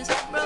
is